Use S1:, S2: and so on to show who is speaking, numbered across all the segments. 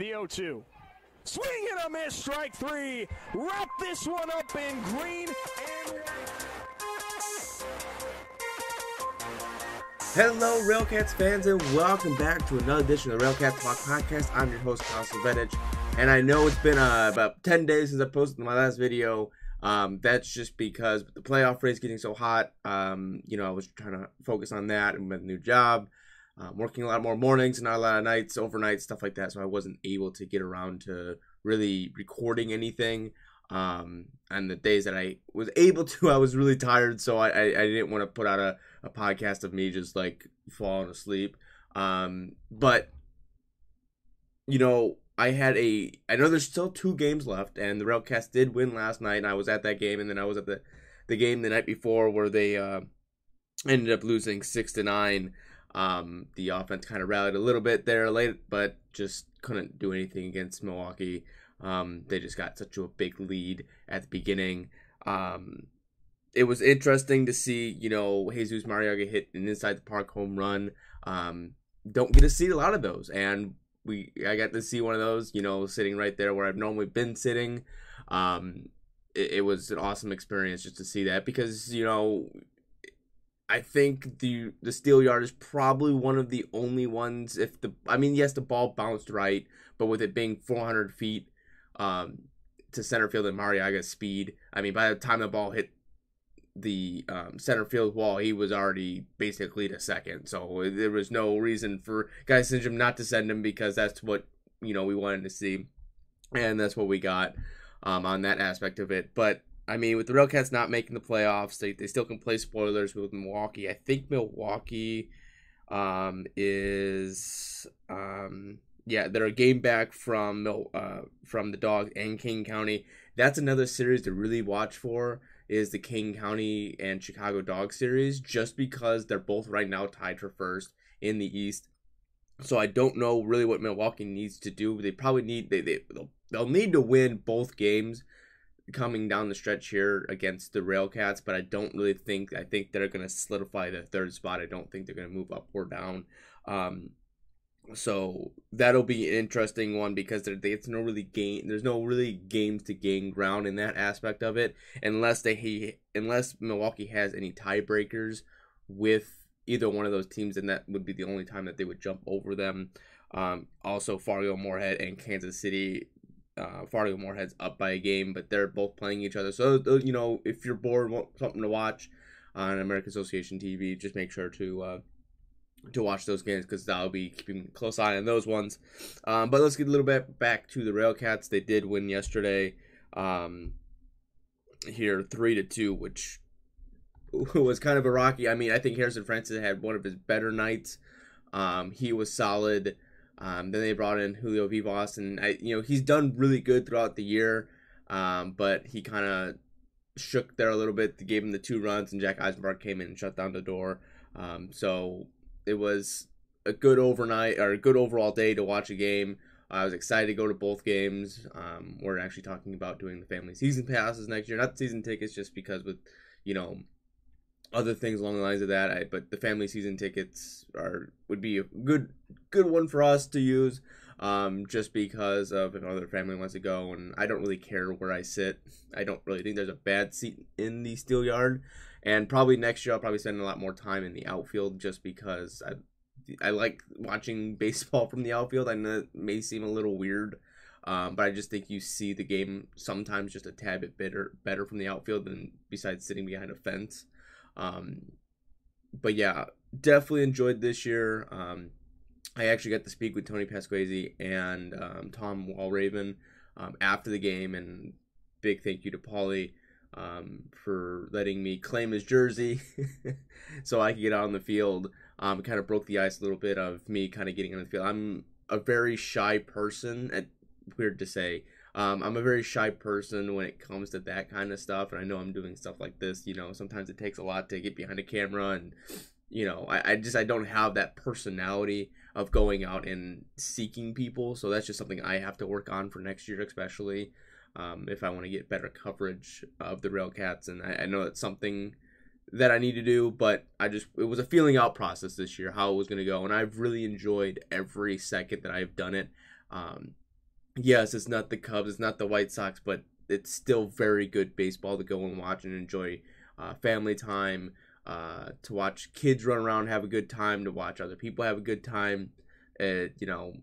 S1: the 0 2. Swing and a miss, strike three. Wrap this one up in green and
S2: Hello, Railcats fans, and welcome back to another edition of the Railcats Talk Podcast. I'm your host, Kyle Silvenich, and I know it's been uh, about 10 days since I posted my last video. Um, that's just because the playoff race getting so hot, um, you know, I was trying to focus on that and a new job. Um, working a lot more mornings and not a lot of nights, overnight, stuff like that. So I wasn't able to get around to really recording anything. Um, and the days that I was able to, I was really tired, so I, I, I didn't want to put out a, a podcast of me just like falling asleep. Um, but you know, I had a. I know there's still two games left, and the Railcats did win last night, and I was at that game, and then I was at the the game the night before where they uh, ended up losing six to nine. Um, the offense kind of rallied a little bit there late, but just couldn't do anything against Milwaukee. Um, they just got such a big lead at the beginning. Um, it was interesting to see, you know, Jesus Mariaga hit an inside the park home run. Um, don't get to see a lot of those, and we I got to see one of those, you know, sitting right there where I've normally been sitting. Um, it, it was an awesome experience just to see that because you know I think the the steel yard is probably one of the only ones. If the I mean, yes, the ball bounced right, but with it being 400 feet um, to center field at Mariaga's speed, I mean, by the time the ball hit the um, center field wall, he was already basically to second. So there was no reason for Guy Syndrome not to send him because that's what you know we wanted to see, and that's what we got um, on that aspect of it. But I mean, with the Railcats not making the playoffs, they, they still can play spoilers with Milwaukee. I think Milwaukee um, is um, yeah, they're a game back from uh, from the Dogs and Kane County. That's another series to really watch for is the Kane County and Chicago Dog series, just because they're both right now tied for first in the East. So I don't know really what Milwaukee needs to do. They probably need they, they they'll, they'll need to win both games coming down the stretch here against the Railcats, but I don't really think I think they're going to solidify the third spot. I don't think they're going to move up or down. Um, so that'll be an interesting one because there, it's no really game. There's no really games to gain ground in that aspect of it, unless they he, unless Milwaukee has any tiebreakers with either one of those teams, and that would be the only time that they would jump over them. Um, also, Fargo Moorhead and Kansas City uh, Fargo Moorhead's up by a game, but they're both playing each other. So you know, if you're bored, want something to watch on American Association TV, just make sure to uh, to watch those games because I'll be keeping close eye on those ones. Um, but let's get a little bit back to the Railcats. They did win yesterday. Um, here three to two, which was kind of a rocky. I mean, I think Harrison Francis had one of his better nights. Um, he was solid. Um, then they brought in Julio Vivas, and I, you know, he's done really good throughout the year, um, but he kind of shook there a little bit. They gave him the two runs, and Jack Eisenbarger came in and shut down the door. Um, so it was a good overnight or a good overall day to watch a game. I was excited to go to both games. Um, we're actually talking about doing the family season passes next year, not season tickets, just because with you know other things along the lines of that. I, but the family season tickets are would be a good good one for us to use, um, just because of if another family wants to go, and I don't really care where I sit. I don't really think there's a bad seat in the steel yard, and probably next year I'll probably spend a lot more time in the outfield just because I. I like watching baseball from the outfield. I know it may seem a little weird, um, but I just think you see the game sometimes just a tad bit better better from the outfield than besides sitting behind a fence. Um, but yeah, definitely enjoyed this year. Um, I actually got to speak with Tony Pasquesi and um, Tom Walraven um, after the game, and big thank you to Paulie um, for letting me claim his jersey so I could get out on the field. Um, it kind of broke the ice a little bit of me kind of getting on the field. I'm a very shy person. At, weird to say. Um, I'm a very shy person when it comes to that kind of stuff, and I know I'm doing stuff like this. You know, sometimes it takes a lot to get behind a camera, and you know, I, I just I don't have that personality of going out and seeking people. So that's just something I have to work on for next year, especially um, if I want to get better coverage of the Railcats. And I, I know that's something that I need to do, but I just it was a feeling out process this year how it was going to go, and I've really enjoyed every second that I've done it. Um, yes, it's not the Cubs, it's not the White Sox, but it's still very good baseball to go and watch and enjoy uh, family time, uh, to watch kids run around, have a good time, to watch other people have a good time. It, you know,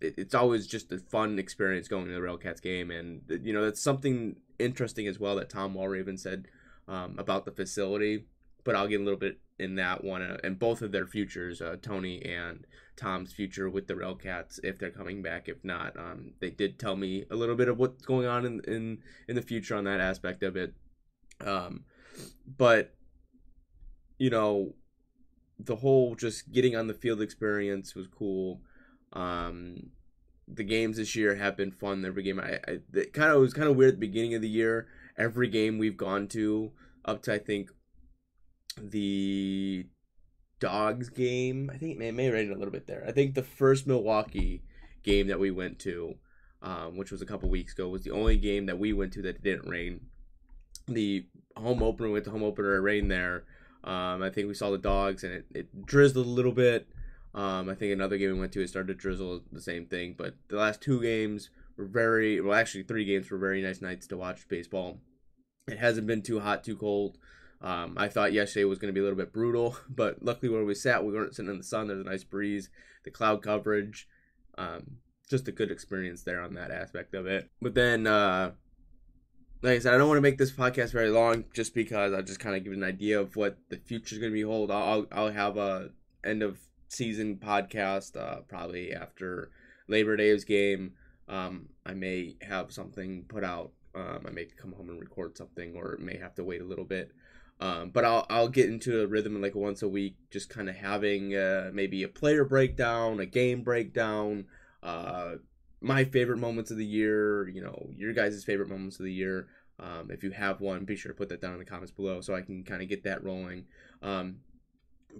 S2: it, it's always just a fun experience going to the Railcats game, and you know that's something interesting as well that Tom Walraven said um, about the facility. But I'll get a little bit in that one uh, and both of their futures, uh, Tony and Tom's future with the Railcats if they're coming back. If not, um, they did tell me a little bit of what's going on in in, in the future on that aspect of it. Um, but you know, the whole just getting on the field experience was cool. Um, the games this year have been fun. Every game, I, I it kind of was kind of weird at the beginning of the year. Every game we've gone to up to I think the Dogs game. I think it may, rained a little bit there. I think the first Milwaukee game that we went to, um, which was a couple weeks ago, was the only game that we went to that didn't rain. The home opener went to home opener, it rained there. Um, I think we saw the dogs and it, it drizzled a little bit. Um, I think another game we went to, it started to drizzle, the same thing. But the last two games were very, well, actually, three games were very nice nights to watch baseball. It hasn't been too hot, too cold. Um, I thought yesterday was going to be a little bit brutal, but luckily where we sat, we weren't sitting in the sun. There's a nice breeze, the cloud coverage, um, just a good experience there on that aspect of it. But then, uh, like I said, I don't want to make this podcast very long, just because I just kind of give an idea of what the future is going to be hold. I'll I'll have a end of season podcast uh, probably after Labor Day's game. Um, I may have something put out. Um, I may come home and record something, or may have to wait a little bit. Um, but I'll I'll get into a rhythm like once a week, just kind of having uh, maybe a player breakdown, a game breakdown, uh, my favorite moments of the year, you know, your guys' favorite moments of the year. Um, if you have one, be sure to put that down in the comments below so I can kind of get that rolling. Um,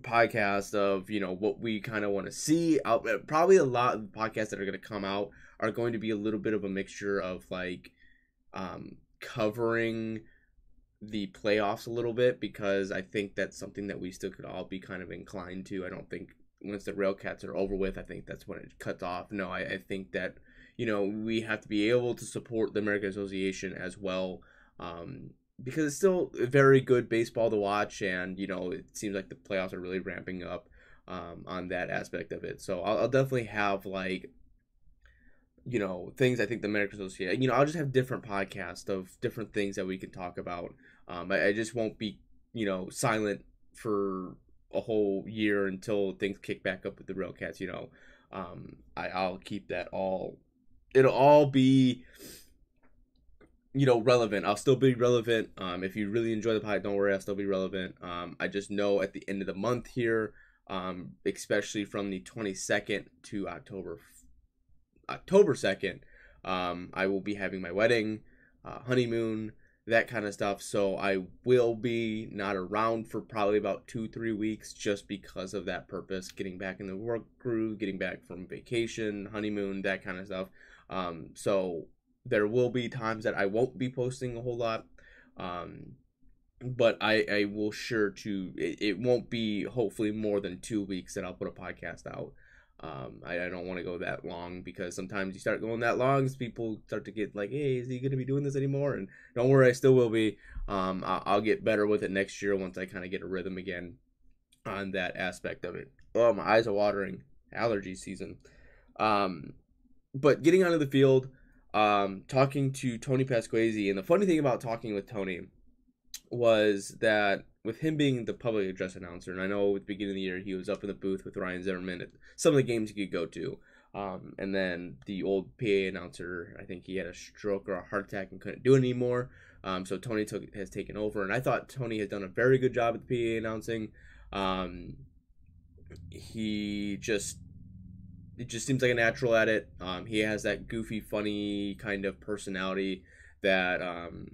S2: podcast of you know what we kind of want to see. I'll, uh, probably a lot of podcasts that are going to come out are going to be a little bit of a mixture of like um, covering the playoffs a little bit because I think that's something that we still could all be kind of inclined to. I don't think once the Railcats are over with, I think that's when it cuts off. No, I, I think that you know we have to be able to support the American Association as well. Um, because it's still very good baseball to watch, and you know it seems like the playoffs are really ramping up um, on that aspect of it. So I'll, I'll definitely have like you know things I think the American Association. You know I'll just have different podcasts of different things that we can talk about um, I, I just won't be, you know, silent for a whole year until things kick back up with the Railcats. You know, um, I, I'll keep that all. It'll all be, you know, relevant. I'll still be relevant. Um, if you really enjoy the pod, don't worry, I'll still be relevant. Um, I just know at the end of the month here, um, especially from the 22nd to October, October 2nd, um, I will be having my wedding, uh, honeymoon that kind of stuff. So I will be not around for probably about two, three weeks just because of that purpose. Getting back in the work crew, getting back from vacation, honeymoon, that kind of stuff. Um, so there will be times that I won't be posting a whole lot. Um, but I, I will sure to it, it won't be hopefully more than two weeks that I'll put a podcast out. Um, I, I don't want to go that long because sometimes you start going that long, people start to get like, "Hey, is he going to be doing this anymore?" And don't worry, I still will be. Um, I'll, I'll get better with it next year once I kind of get a rhythm again on that aspect of it. Oh, my eyes are watering. Allergy season. Um, but getting onto the field, um, talking to Tony Pasquesi, and the funny thing about talking with Tony was that with him being the public address announcer, and I know at the beginning of the year he was up in the booth with Ryan Zimmerman at some of the games he could go to. Um, and then the old PA announcer, I think he had a stroke or a heart attack and couldn't do it anymore. Um, so Tony took has taken over, and I thought Tony has done a very good job at the PA announcing. Um, he just it just seems like a natural at it. Um, he has that goofy, funny kind of personality that um,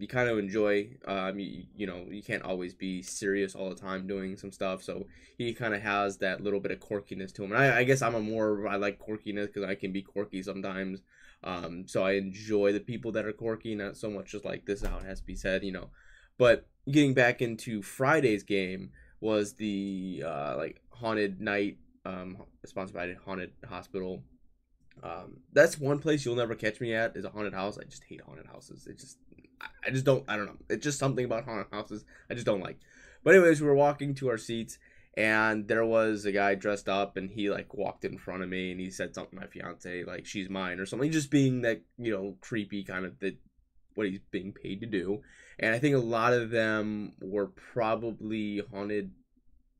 S2: you kind of enjoy. Um, you, you know, you can't always be serious all the time doing some stuff. So he kind of has that little bit of quirkiness to him. And I, I guess I'm a more I like quirkiness because I can be quirky sometimes. Um, so I enjoy the people that are quirky, not so much just like this is how it has to be said, you know. But getting back into Friday's game was the uh, like haunted night, um, sponsored by Haunted Hospital Um, that's one place you'll never catch me at is a haunted house. I just hate haunted houses. It just, I just don't. I don't know. It's just something about haunted houses I just don't like. But anyways, we were walking to our seats, and there was a guy dressed up, and he like walked in front of me, and he said something to my fiance like she's mine or something, just being that you know creepy kind of that what he's being paid to do. And I think a lot of them were probably haunted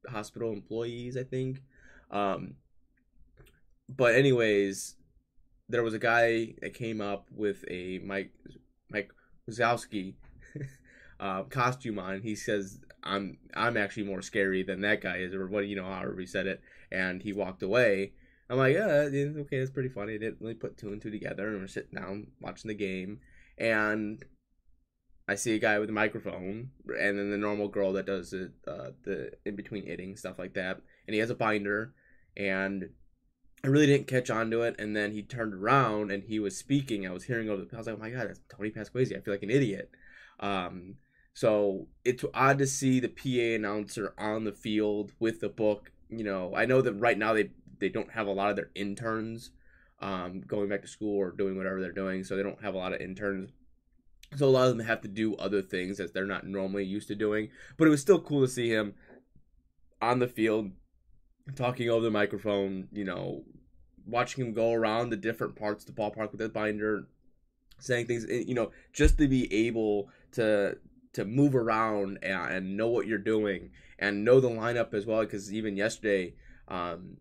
S2: hospital employees. I think. Um, but anyways, there was a guy that came up with a Mike Mike Wazowski uh, costume on. He says, "I'm I'm actually more scary than that guy is," or what you know, however he said it. And he walked away. I'm like, yeah, okay, that's pretty funny. I didn't really put two and two together. And we're sitting down watching the game, and I see a guy with a microphone, and then the normal girl that does it, uh, the in between hitting stuff like that, and he has a binder, and I really didn't catch on to it, and then he turned around and he was speaking. I was hearing over the. I was like, "Oh my god, that's Tony Pasquesi." I feel like an idiot. Um, so it's odd to see the PA announcer on the field with the book. You know, I know that right now they they don't have a lot of their interns um, going back to school or doing whatever they're doing, so they don't have a lot of interns. So a lot of them have to do other things that they're not normally used to doing. But it was still cool to see him on the field talking over the microphone, you know, watching him go around the different parts of the ballpark with the binder, saying things, eh, you know, just to be able to to move around and, and know what you're doing and know the lineup as well. Because even yesterday, um,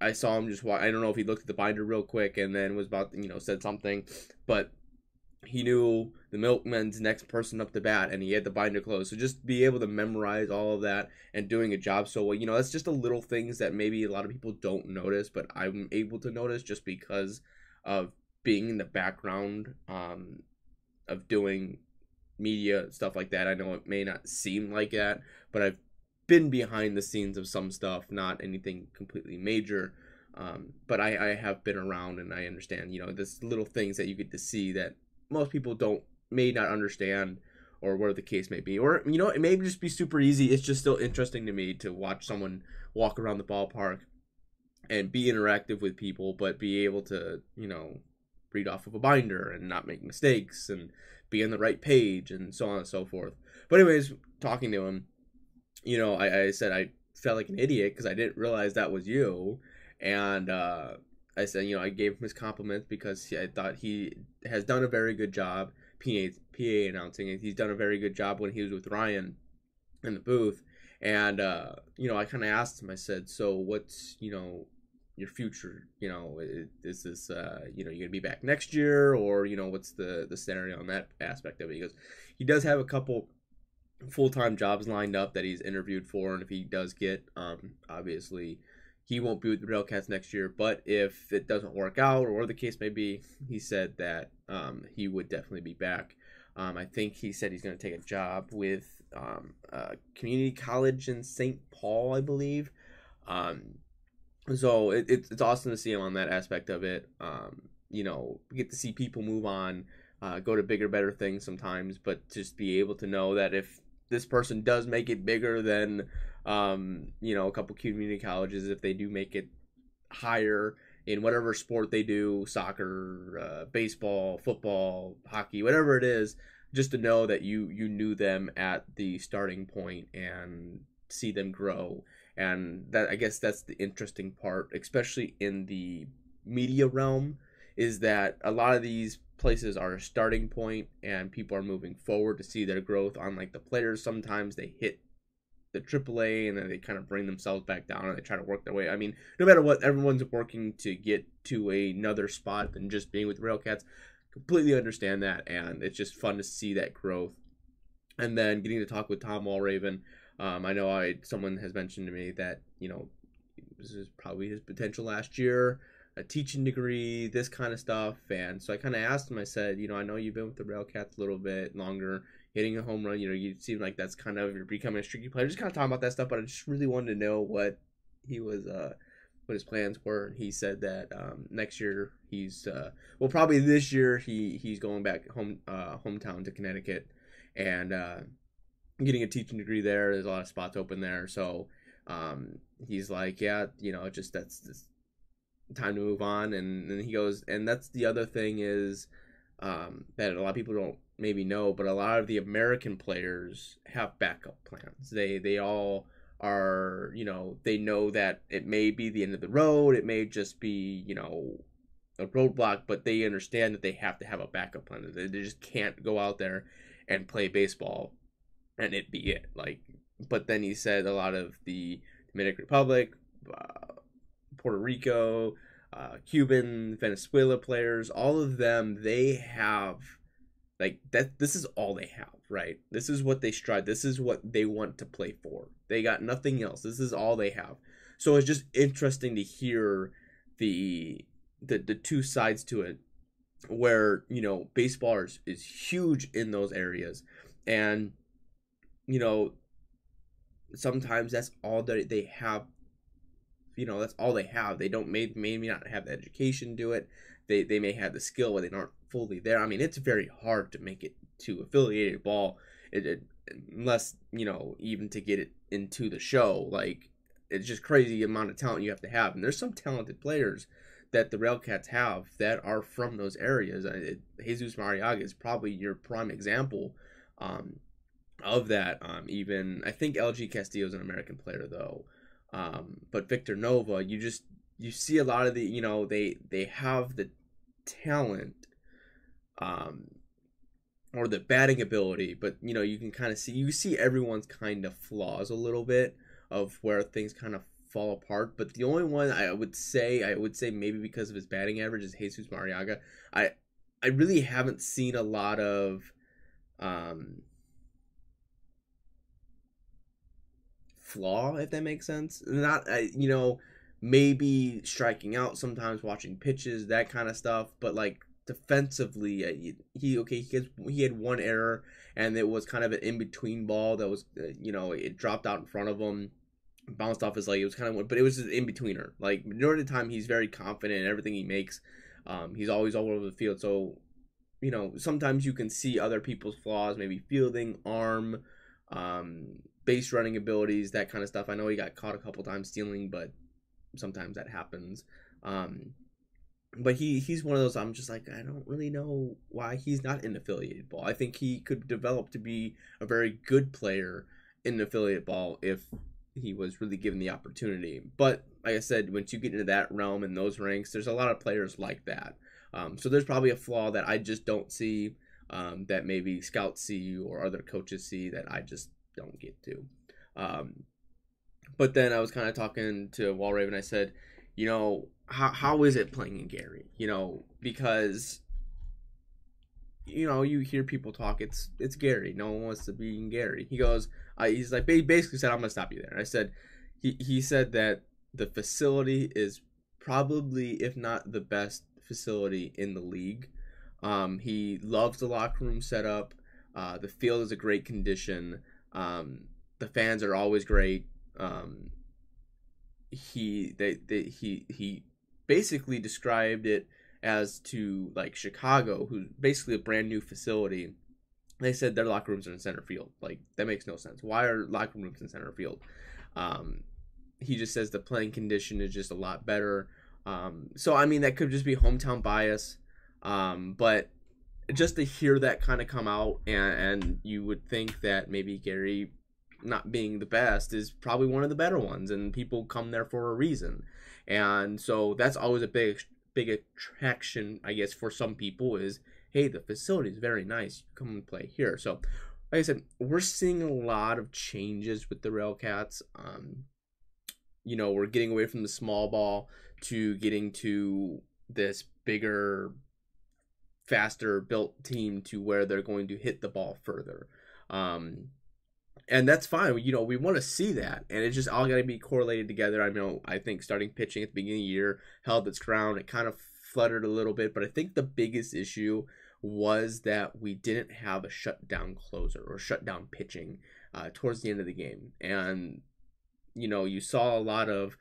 S2: I saw him just. I don't know if he looked at the binder real quick and then was about, you know, said something, but he knew the milkman's next person up the bat and he had the binder closed. So just be able to memorize all of that and doing a job so well, you know, that's just the little things that maybe a lot of people don't notice, but I'm able to notice just because of being in the background um, of doing media stuff like that. I know it may not seem like that, but I've been behind the scenes of some stuff, not anything completely major. Um, but I, I have been around and I understand, you know, this little things that you get to see that most people don't may not understand or whatever the case may be. Or you know, it may just be super easy. It's just still interesting to me to watch someone walk around the ballpark and be interactive with people, but be able to, you know, read off of a binder and not make mistakes and be on the right page and so on and so forth. But anyways, talking to him, you know, I, I said I felt like an idiot because I didn't realize that was you. And uh, I said, you know, I gave him his compliments because I thought he has done a very good job PA, PA announcing. He's done a very good job when he was with Ryan in the booth. And, uh, you know, I kind of asked him, I said, so what's, you know, your future? You know, is this, uh, you know, you're going to be back next year or, you know, what's the, the scenario on that aspect of it? He goes, he does have a couple full time jobs lined up that he's interviewed for. And if he does get, um, obviously, he won't be with the Railcats next year. But if it doesn't work out, or the case may be, he said that um, he would definitely be back. Um, I think he said he's going to take a job with um, a community college in St. Paul, I believe. Um, so it, it's, it's awesome to see him on that aspect of it. Um, you know, get to see people move on, uh, go to bigger, better things sometimes, but just be able to know that if this person does make it bigger than um, you know, a couple community colleges if they do make it higher in whatever sport they do soccer uh, baseball football hockey whatever it is just to know that you you knew them at the starting point and see them grow. And that i guess that's the interesting part especially in the media realm is that a lot of these places are a starting point and people are moving forward to see their growth on like the players. Sometimes they hit the AAA and then they kind of bring themselves back down and they try to work their way. I mean, no matter what, everyone's working to get to another spot than just being with Railcats. Completely understand that, and it's just fun to see that growth. And then getting to talk with Tom Walraven. Um, I know I someone has mentioned to me that you know this is probably his potential last year, a teaching degree, this kind of stuff. And so I kind of asked him. I said, you know, I know you've been with the Railcats a little bit longer hitting a home run. You know, you seem like that's kind of you're becoming a streaky player. Just kind of talking about that stuff, but I just really wanted to know what he was, uh, what his plans were. He said that um, next year he's, uh, well, probably this year he he's going back home, uh, hometown to Connecticut, and uh, getting a teaching degree there. There's a lot of spots open there, so um, he's like, yeah, you know, just that's, that's time to move on. And then he goes, and that's the other thing is um, that a lot of people don't maybe know, but a lot of the American players have backup plans. They they all are, you know, they know that it may be the end of the road. It may just be, you know, a roadblock, but they understand that they have to have a backup plan. They, just can't go out there and play baseball and it be it. Like, but then he said a lot of the Dominican Republic, uh, Puerto Rico, uh, Cuban, Venezuela players, all of them, they have like that. This is all they have, right? This is what they strive. This is what they want to play for. They got nothing else. This is all they have. So it's just interesting to hear the the the two sides to it, where you know baseball is, is huge in those areas, and you know sometimes that's all that they have you know that's all they have. They don't may, maybe not have the education to do it. They they may have the skill but they aren't fully there. I mean it's very hard to make it to affiliated ball it, it, unless you know even to get it into the show. Like it's just crazy amount of talent you have to have. And there's some talented players that the railcats have that are from those areas. It, jesus mariaga is probably your prime example um, of that. Um, even i think lg castillo is an american player though um, but Victor Nova, you just you see a lot of the you know they they have the talent, um, or the batting ability, but you know you can kind of see you see everyone's kind of flaws a little bit of where things kind of fall apart. But the only one I would say I would say maybe because of his batting average is Jesus Mariaga. I I really haven't seen a lot of um flaw if that makes sense. Not you know maybe striking out sometimes watching pitches that kind of stuff but like defensively uh, he okay he has, he had one error and it was kind of an in between ball that was uh, you know it dropped out in front of him bounced off his leg it was kind of but it was an in betweener like majority of the time he's very confident in everything he makes. Um, he's always all over the field so you know sometimes you can see other people's flaws maybe fielding arm um, base running abilities, that kind of stuff. I know he got caught a couple times stealing, but sometimes that happens. Um, but he he's one of those I'm just like I don't really know why he's not in affiliated ball. I think he could develop to be a very good player in affiliate ball if he was really given the opportunity. But like I said, once you get into that realm and those ranks, there's a lot of players like that. Um, so there's probably a flaw that I just don't see um, that maybe scouts see or other coaches see that I just don't get to. Um, but then I was kind of talking to Walraven. I said, you know, how how is it playing in Gary? You know, because you know you hear people talk. It's it's Gary. No one wants to be in Gary. He goes. Uh, he's like basically said, I'm gonna stop you there. I said, he he said that the facility is probably, if not the best facility in the league. Um, he loves the locker room setup. Uh, the field is a great condition. Um, the fans are always great. Um, he they, they he he basically described it as to like Chicago, who's basically a brand new facility. They said their locker rooms are in center field. Like that makes no sense. Why are locker rooms in center field? Um, he just says the playing condition is just a lot better. Um, so I mean that could just be hometown bias, um, but just to hear that kind of come out and, and you would think that maybe Gary not being the best is probably one of the better ones and people come there for a reason. And so that's always a big big attraction I guess for some people is hey the facility is very nice come and play here. So like I said we're seeing a lot of changes with the Railcats um you know we're getting away from the small ball to getting to this bigger faster built team to where they're going to hit the ball further. Um, and that's fine. You know, we want to see that, and it's just all got to be correlated together. I know. I think starting pitching at the beginning of the year held its ground. It kind of fluttered a little bit, but I think the biggest issue was that we didn't have a shutdown closer or shutdown pitching uh, towards the end of the game, and you know, you saw a lot of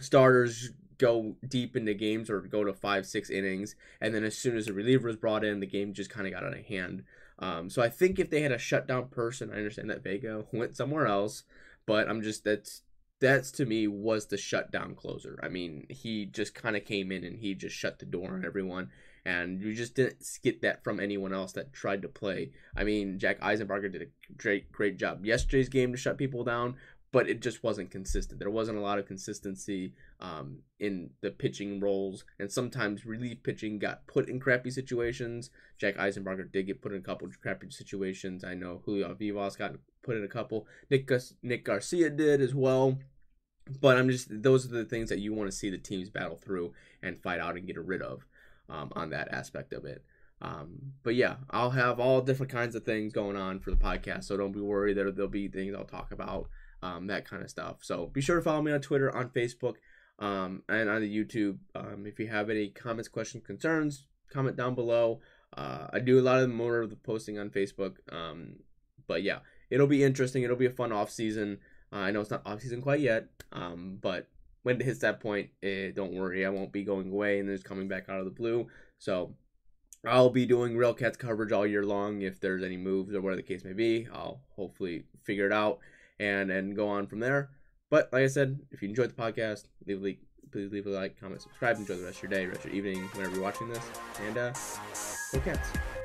S2: starters go deep into games or go to five, six innings, and then as soon as the reliever was brought in, the game just kind of got out of hand. Um, so I think if they had a shutdown person, I understand that Vega went somewhere else, but I'm just that's that's to me was the shutdown closer. I mean, he just kind of came in and he just shut the door on everyone, and you just didn't get that from anyone else that tried to play. I mean, Jack Eisenbarger did a great great job yesterday's game to shut people down, but it just wasn't consistent. There wasn't a lot of consistency um, in the pitching roles, and sometimes relief pitching got put in crappy situations. Jack Eisenbarger did get put in a couple of crappy situations. I know Julio Vivas got put in a couple. Nick Nick Garcia did as well. But I'm just those are the things that you want to see the teams battle through and fight out and get rid of um, on that aspect of it. Um, but yeah, I'll have all different kinds of things going on for the podcast, so don't be worried. There there'll be things I'll talk about, um, that kind of stuff. So be sure to follow me on Twitter, on Facebook, um, and on the YouTube. Um, if you have any comments, questions, concerns, comment down below. Uh, I do a lot of more of the posting on Facebook. Um, but yeah, it'll be interesting. It'll be a fun off season. Uh, I know it's not off season quite yet, um, but when it hits that point, eh, don't worry, I won't be going away and there's coming back out of the blue. So I'll be doing Railcats coverage all year long. If there's any moves or whatever the case may be, I'll hopefully figure it out and and go on from there. But like I said, if you enjoyed the podcast, leave a please leave a like, comment, subscribe, enjoy the rest of your day, rest of your evening, whenever you're watching this, and uh, go Cats.